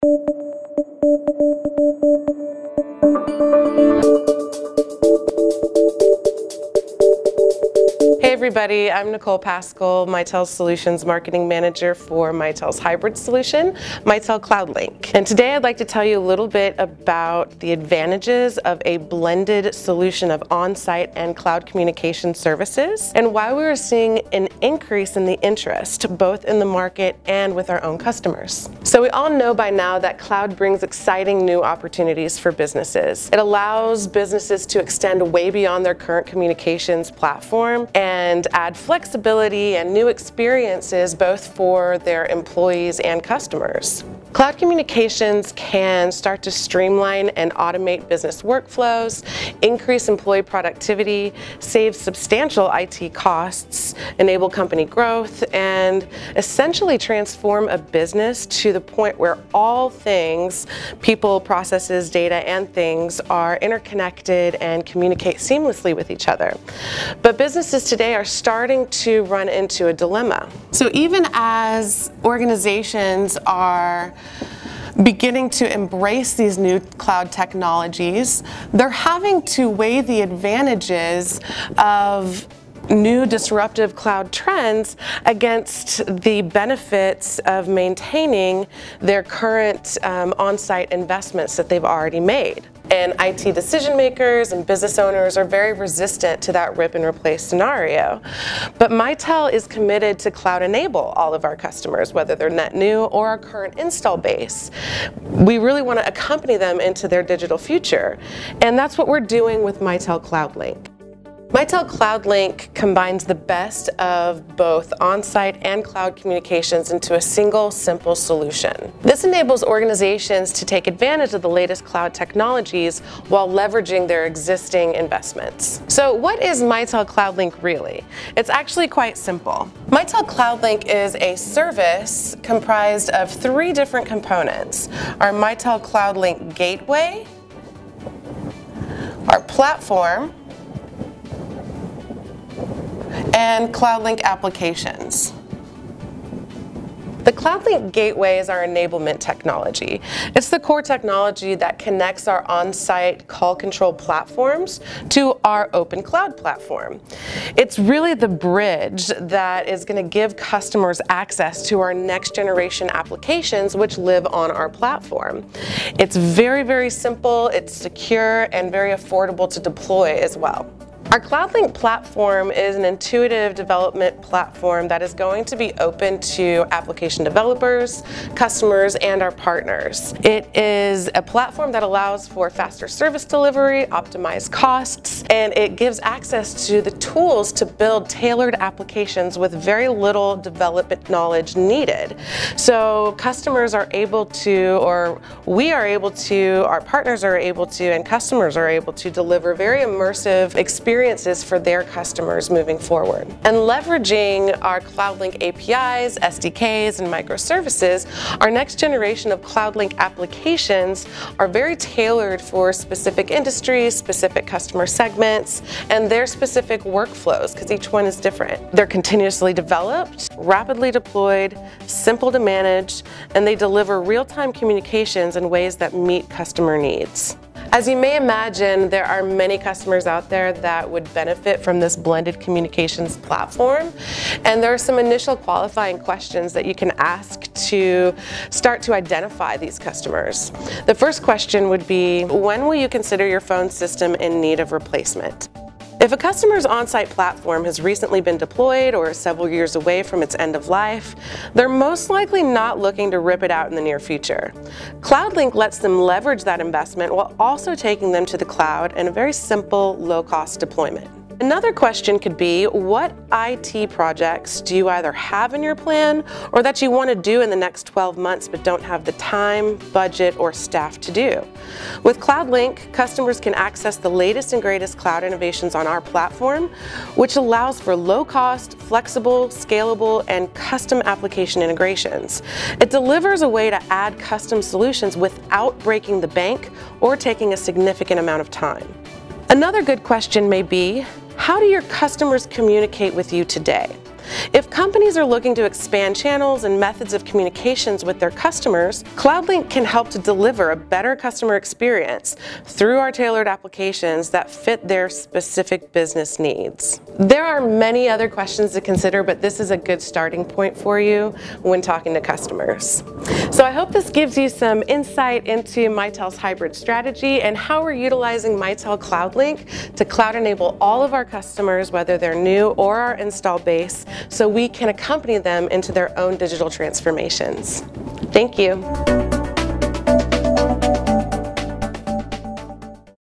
Hey everybody, I'm Nicole Pascal, Mitel Solutions Marketing Manager for Mitel's hybrid solution, Mitel CloudLink. And today I'd like to tell you a little bit about the advantages of a blended solution of on-site and cloud communication services and why we are seeing an increase in the interest both in the market and with our own customers. So we all know by now that cloud brings exciting new opportunities for businesses. It allows businesses to extend way beyond their current communications platform and and add flexibility and new experiences both for their employees and customers. Cloud communications can start to streamline and automate business workflows, increase employee productivity, save substantial IT costs, enable company growth, and essentially transform a business to the point where all things, people, processes, data, and things are interconnected and communicate seamlessly with each other. But businesses today are starting to run into a dilemma. So even as organizations are beginning to embrace these new cloud technologies, they're having to weigh the advantages of new disruptive cloud trends against the benefits of maintaining their current um, on-site investments that they've already made. And IT decision makers and business owners are very resistant to that rip and replace scenario. But Mitel is committed to cloud enable all of our customers, whether they're net new or our current install base. We really want to accompany them into their digital future. And that's what we're doing with Mitel CloudLink. Mitel CloudLink combines the best of both on-site and cloud communications into a single, simple solution. This enables organizations to take advantage of the latest cloud technologies while leveraging their existing investments. So what is Mitel CloudLink really? It's actually quite simple. Mitel CloudLink is a service comprised of three different components. Our Mitel CloudLink Gateway, our platform, and CloudLink applications. The CloudLink Gateway is our enablement technology. It's the core technology that connects our on-site call control platforms to our open cloud platform. It's really the bridge that is going to give customers access to our next generation applications which live on our platform. It's very, very simple, it's secure, and very affordable to deploy as well. Our CloudLink platform is an intuitive development platform that is going to be open to application developers, customers, and our partners. It is a platform that allows for faster service delivery, optimized costs, and it gives access to the tools to build tailored applications with very little development knowledge needed. So customers are able to, or we are able to, our partners are able to, and customers are able to deliver very immersive experiences experiences for their customers moving forward. And leveraging our CloudLink APIs, SDKs, and microservices, our next generation of CloudLink applications are very tailored for specific industries, specific customer segments, and their specific workflows, because each one is different. They're continuously developed, rapidly deployed, simple to manage, and they deliver real-time communications in ways that meet customer needs. As you may imagine, there are many customers out there that would benefit from this blended communications platform. And there are some initial qualifying questions that you can ask to start to identify these customers. The first question would be, when will you consider your phone system in need of replacement? If a customer's on-site platform has recently been deployed or is several years away from its end of life, they're most likely not looking to rip it out in the near future. CloudLink lets them leverage that investment while also taking them to the cloud in a very simple, low-cost deployment. Another question could be, what IT projects do you either have in your plan or that you want to do in the next 12 months but don't have the time, budget, or staff to do? With CloudLink, customers can access the latest and greatest cloud innovations on our platform, which allows for low-cost, flexible, scalable, and custom application integrations. It delivers a way to add custom solutions without breaking the bank or taking a significant amount of time. Another good question may be, how do your customers communicate with you today? If companies are looking to expand channels and methods of communications with their customers, CloudLink can help to deliver a better customer experience through our tailored applications that fit their specific business needs. There are many other questions to consider, but this is a good starting point for you when talking to customers. So I hope this gives you some insight into Mitel's hybrid strategy and how we're utilizing Mitel CloudLink to cloud enable all of our customers, whether they're new or our install base, so we can accompany them into their own digital transformations. Thank you.